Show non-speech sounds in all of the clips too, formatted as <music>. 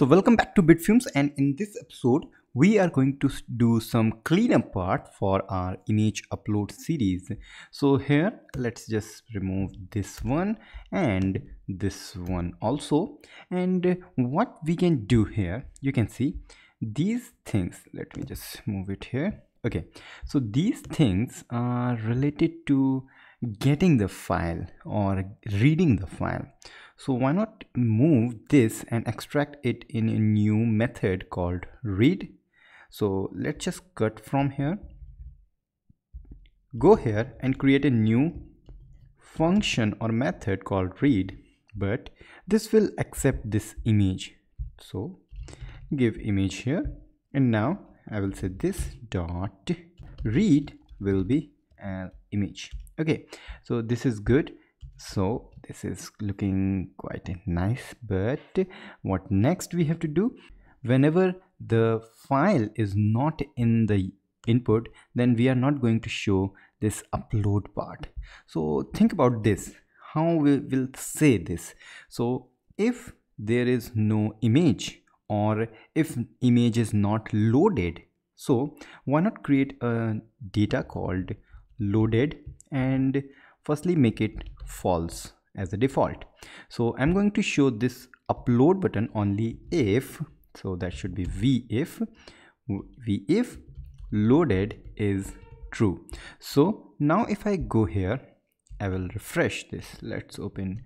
So welcome back to Bitfumes and in this episode we are going to do some cleanup part for our image upload series. So here let's just remove this one and this one also. And what we can do here you can see these things. Let me just move it here. Okay. So these things are related to getting the file or reading the file so why not move this and extract it in a new method called read. So let's just cut from here. Go here and create a new function or method called read but this will accept this image so give image here and now I will say this dot read will be an image okay so this is good. So this is looking quite nice but what next we have to do? Whenever the file is not in the input then we are not going to show this upload part. So think about this. How we will say this? So if there is no image or if image is not loaded so why not create a data called loaded and firstly make it false as a default. So i'm going to show this upload button only if so that should be v if v if loaded is true. So now if i go here i will refresh this. Let's open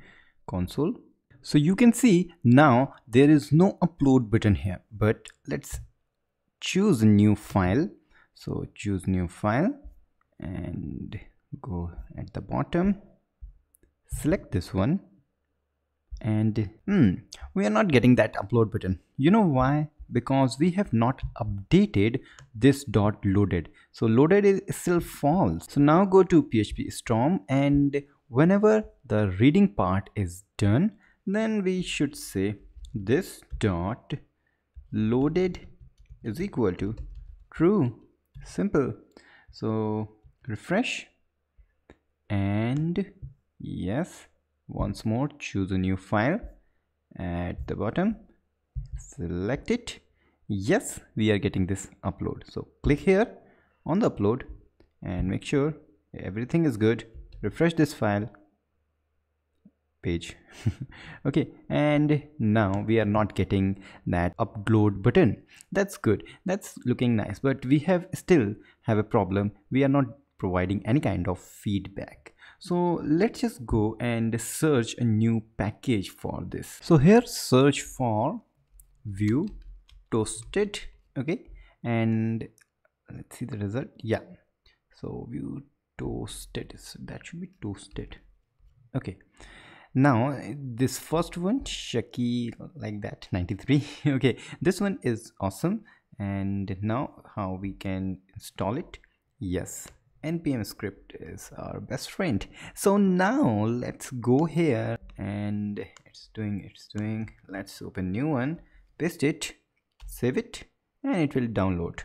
console. So you can see now there is no upload button here but let's choose a new file. So choose new file and at the bottom. Select this one. And hmm we are not getting that upload button. You know why? Because we have not updated this dot loaded. So loaded is still false. So now go to PhpStorm and whenever the reading part is done then we should say this dot loaded is equal to true. Simple. So refresh and yes once more choose a new file at the bottom. Select it. Yes we are getting this upload. So click here on the upload and make sure everything is good. Refresh this file page. <laughs> Okay and now we are not getting that upload button. That's good. That's looking nice but we have still have a problem. We are not providing any kind of feedback. So let's just go and search a new package for this. So here search for Vue toasted okay? And let's see the result. Yeah. So Vue toasted. So that should be toasted. Okay. Now this first one shaki like that 93 <laughs> okay. This one is awesome. And now how we can install it? Yes npm script is our best friend. So now let's go here and it's doing it's doing. Let's open new one paste it save it and it will download.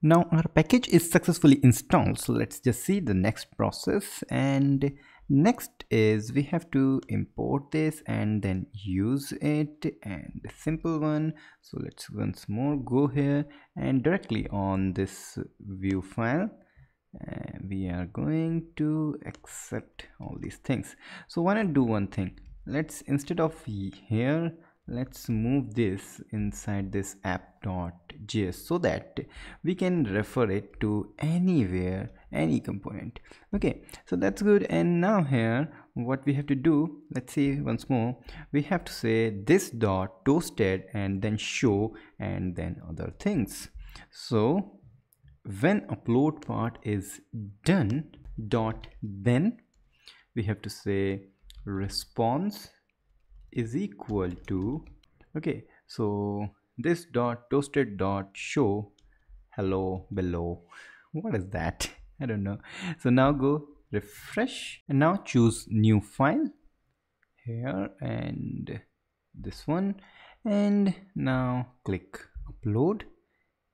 Now our package is successfully installed. So let's just see the next process and next is we have to import this and then use it. And simple one. So let's once more go here and directly on this view file. Uh, we are going to accept all these things. So why not do one thing. Let's instead of here let's move this inside this app.js so that we can refer it to anywhere any component. Okay so that's good. And now here what we have to do let's see once more. We have to say this dot toasted and then show and then other things. So when upload part is done dot then we have to say response is equal to okay so this dot toasted dot show hello below. What is that i don't know. So now go refresh and now choose new file here and this one. And now click upload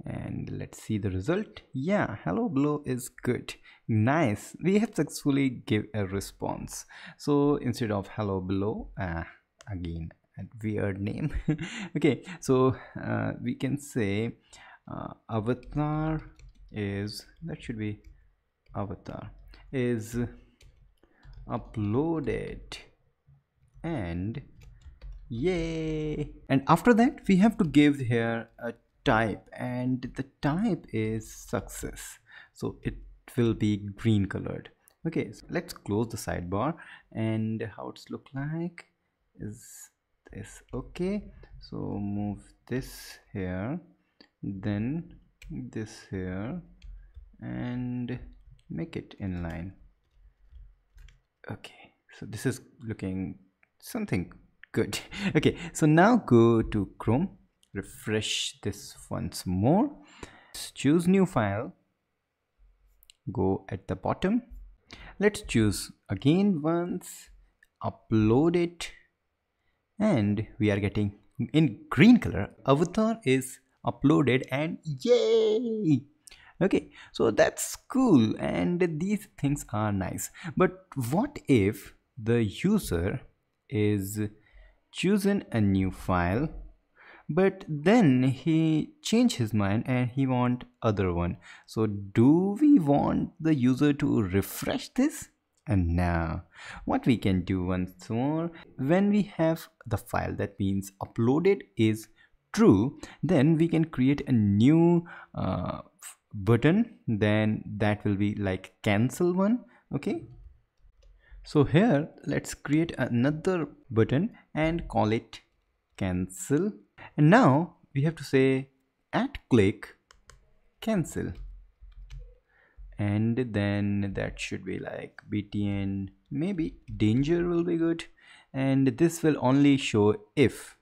and let's see the result. Yeah hello below is good. Nice. We have successfully give a response. So instead of hello below uh, again a weird name. <laughs> Okay so uh, we can say uh, avatar is that should be avatar is uploaded. And yay! And after that we have to give here a type. And the type is success. So it will be green colored. Okay so let's close the sidebar. And how it's look like is this. Okay so move this here then this here and make it inline okay so this is looking something good. <laughs> Okay so now go to chrome refresh this once more. Choose new file. Go at the bottom. Let's choose again once upload it and we are getting in green color. Avatar is uploaded and yay okay so that's cool and these things are nice. But what if the user is choosing a new file but then he change his mind and he want other one? So do we want the user to refresh this? And now what we can do once more when we have the file that means uploaded is true then we can create a new uh, button then that will be like cancel one okay? So here let's create another button and call it cancel. And now we have to say at click cancel. And then that should be like btn maybe danger will be good. And this will only show if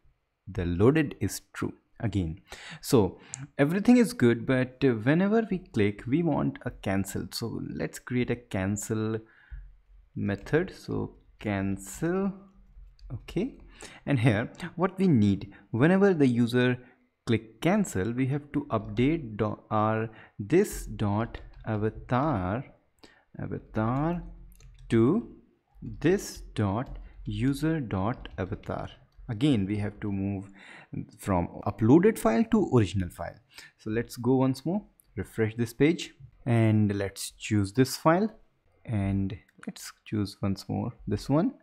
the loaded is true again. So everything is good but whenever we click we want a cancel. So let's create a cancel method. So cancel okay. And here what we need whenever the user click cancel we have to update our this dot avatar avatar to this dot user dot avatar again we have to move from uploaded file to original file. So let's go once more refresh this page and let's choose this file and let's choose once more this one.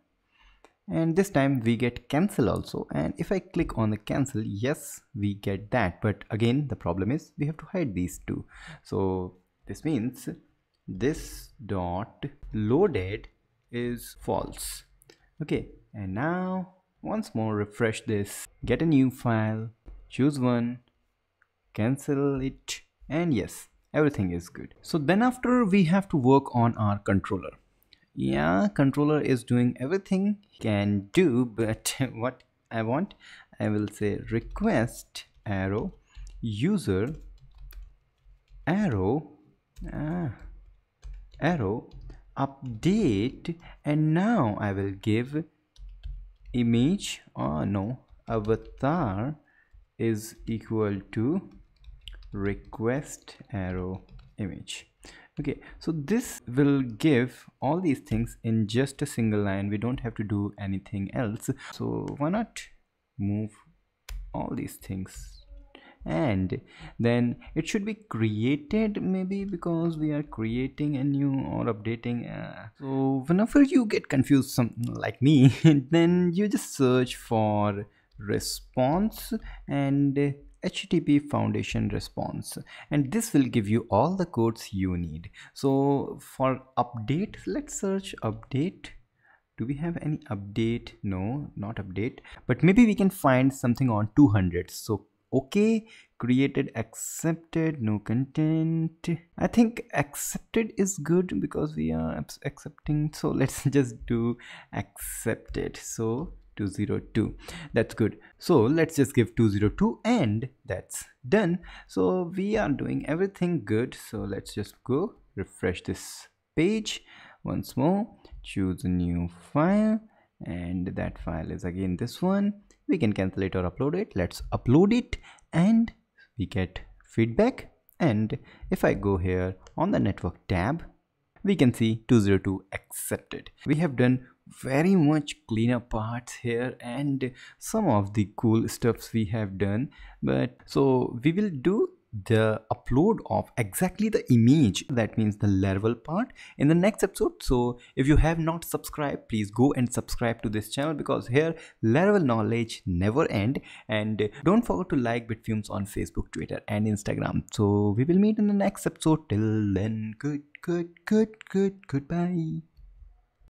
And this time we get cancel also. And if I click on the cancel yes we get that. But again the problem is we have to hide these two. So this means this dot loaded is false. Okay and now once more refresh this. Get a new file. Choose one. Cancel it. And yes everything is good. So then after we have to work on our controller. Yeah controller is doing everything can do <laughs> but what i want i will say request arrow user arrow ah, arrow update and now i will give image oh no avatar is equal to request arrow image. Okay so this will give all these things in just a single line. We don't have to do anything else. So why not move all these things and then it should be created maybe because we are creating a new or updating uh, so whenever you get confused something like me <laughs> then you just search for response and HttpFoundation response. And this will give you all the codes you need. So for update let's search update. Do we have any update? No not update. But maybe we can find something on 200 so okay created accepted no content. I think accepted is good because we are accepting. So <laughs> let's just do accepted. So 202 that's good. So let's just give 202 and that's done. So we are doing everything good. So let's just go refresh this page once more. Choose a new file and that file is again this one we can cancel it or upload it. Let's upload it and we get feedback. And if i go here on the network tab we can see 202 accepted. We have done very much cleaner parts here and some of the cool stuffs we have done. But so we will do the upload of exactly the image. That means the Laravel part in the next episode. So if you have not subscribed please go and subscribe to this channel because here Laravel knowledge never end. And don't forget to like bitfumes on facebook twitter and instagram. So we will meet in the next episode. Till then good good good good goodbye